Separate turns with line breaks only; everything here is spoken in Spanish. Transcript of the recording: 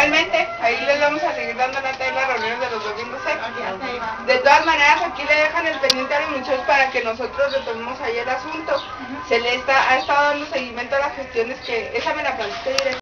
realmente ahí les vamos a seguir dando lata en las reuniones de los domingos. ¿eh? De todas maneras, aquí le dejan el pendiente a los muchachos para que nosotros retomemos ahí el asunto. Se le está, ha estado dando seguimiento a las gestiones que, esa me la platiqué directamente.